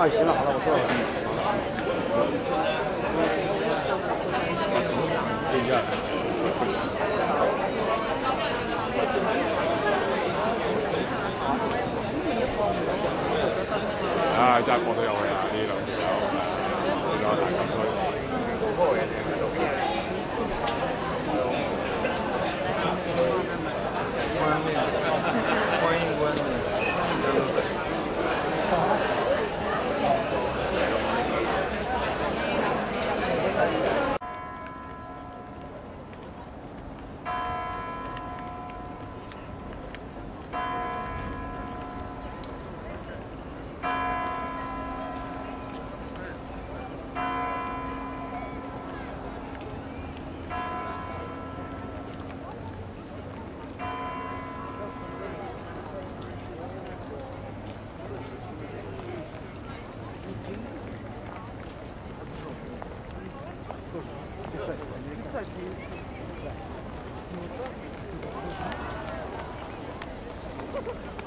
哎，行了，好了，我坐了。定价。啊，揸過都有去 Ha ha ha!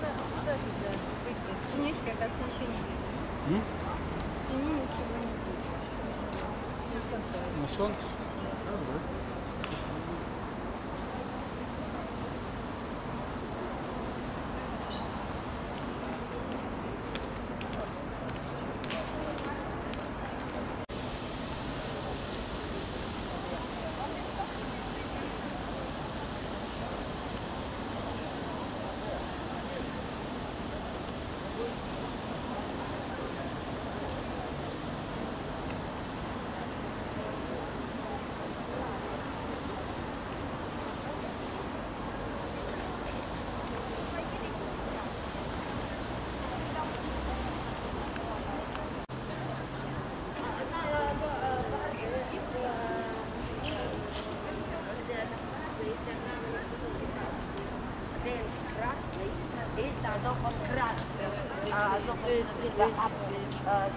Высота. На солнце? красный, ist also von krass, also von dieser Silber ab, äh,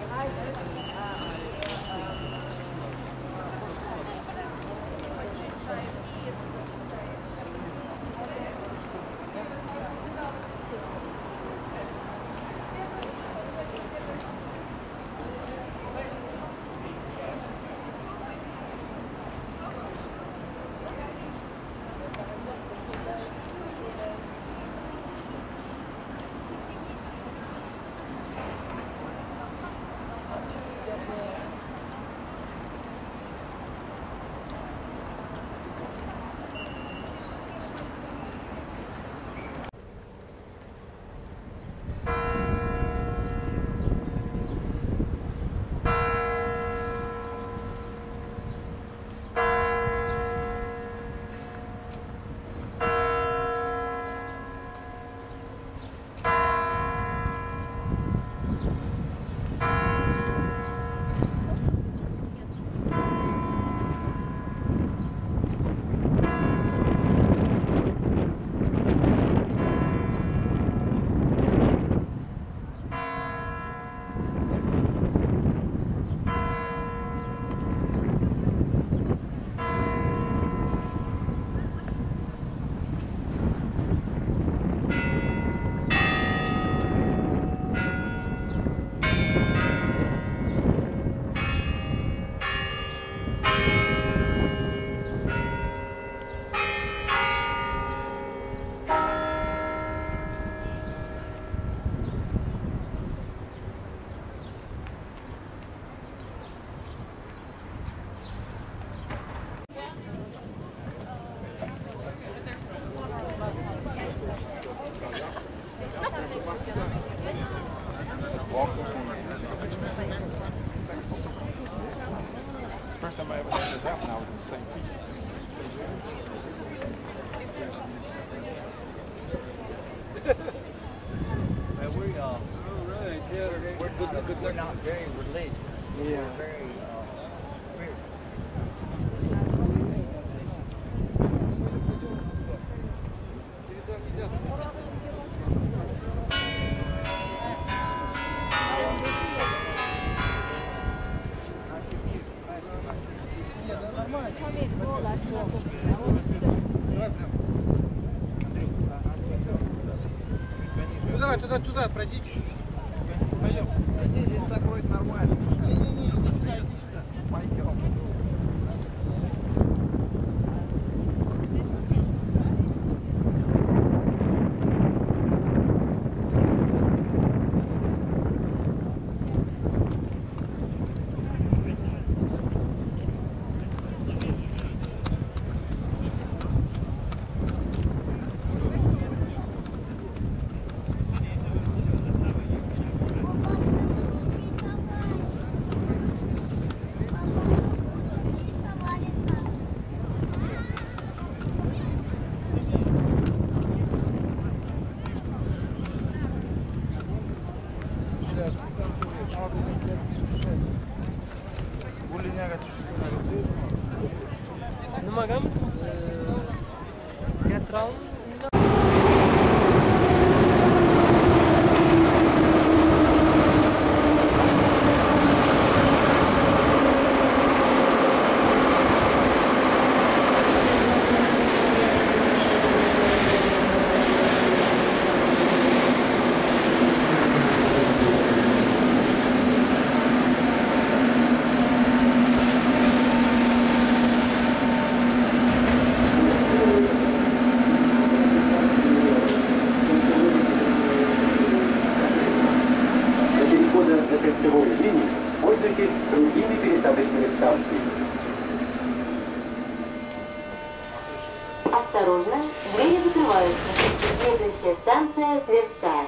First time I ever had this happen, I was in St. Pete. hey, all right. Yeah, uh, we're good, good, good, we're not very religious. Yeah. Давай туда, туда, пройди чуть-чуть. Пойдем. Здесь так вроде нормально. control станциями. Осторожно, двери закрываются. Следующая станция Тверская.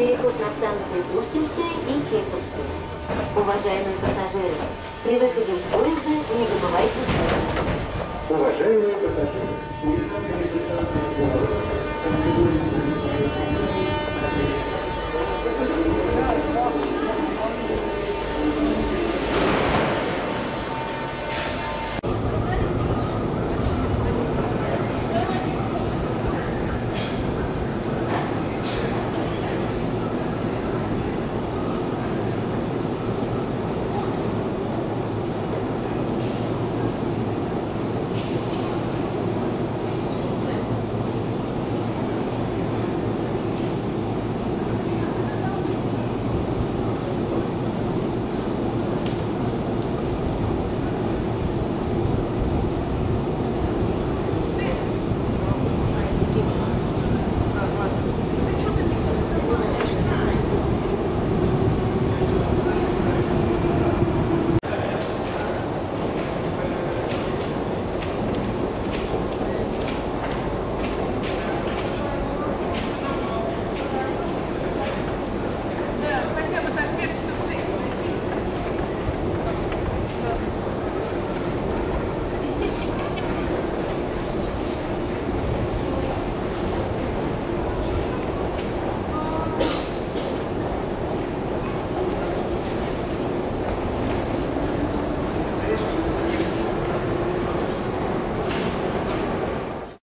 переход на станции Пушкинская и Чеховская. Уважаемые пассажиры, при выходе из поезда не забывайте слушать. Уважаемые пассажиры,